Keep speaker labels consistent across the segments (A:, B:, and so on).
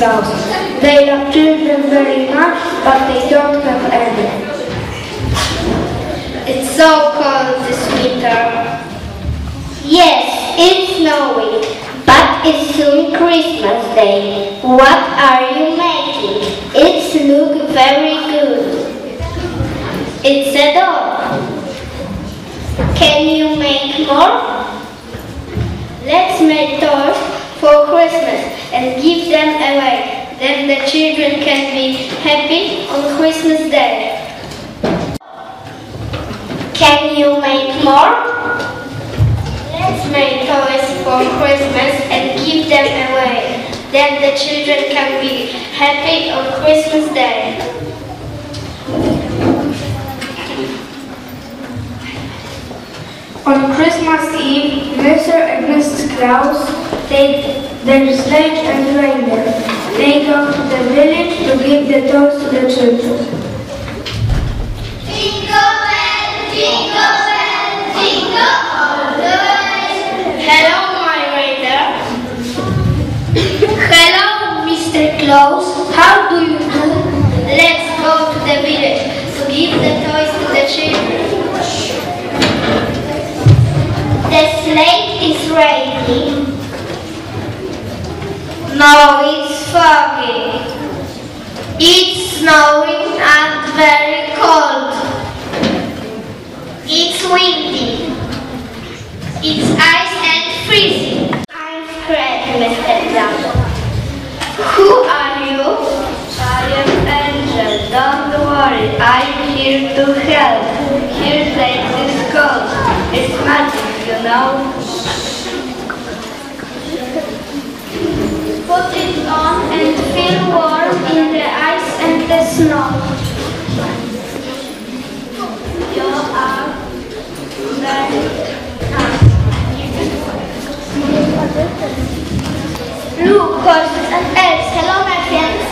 A: They love children very much, but they don't have any.
B: It's so cold this winter.
C: Yes, it's snowing, but it's soon Christmas Day. What are you making? It's look very good. It's a dog. Can you make more?
B: Let's make toys for Christmas and give them away. Then the children can be happy on Christmas Day.
C: Can you make more?
B: Let's make toys for Christmas and give them away. Then the children can be happy on Christmas Day.
A: On Christmas Eve, Mr. and Mrs. Claus take their sledge and reindeer. They go to the village to give the toys to the children.
C: Jingle bell, jingle bell, jingle all the way.
B: Hello, my reindeer.
C: Hello, Mr. Claus. How do you do?
B: Let's go to the village to give the toys to the children.
C: The slate is raining. No, it's foggy. It's snowing and very cold. It's windy. It's ice and freezing. I'm Fred, Mr. Jumbo. Who are you?
B: I am Angel. Don't worry, I'm here to help. Here takes this coat. It's magic, you know.
C: Lucas, gosto. É,
B: você não vai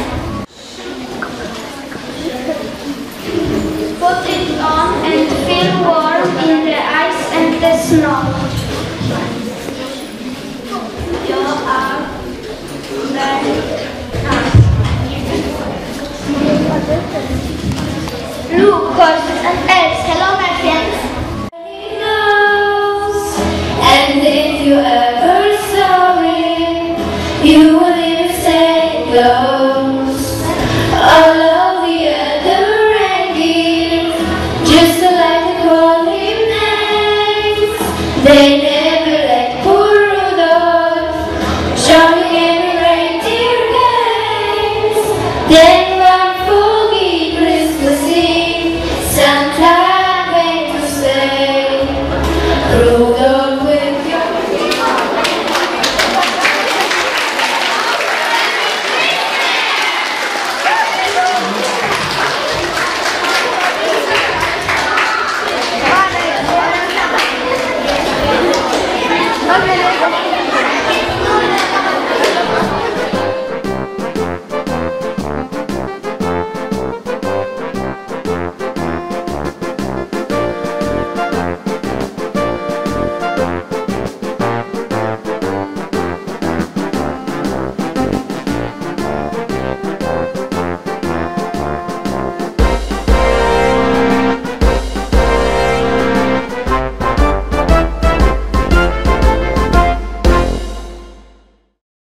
C: de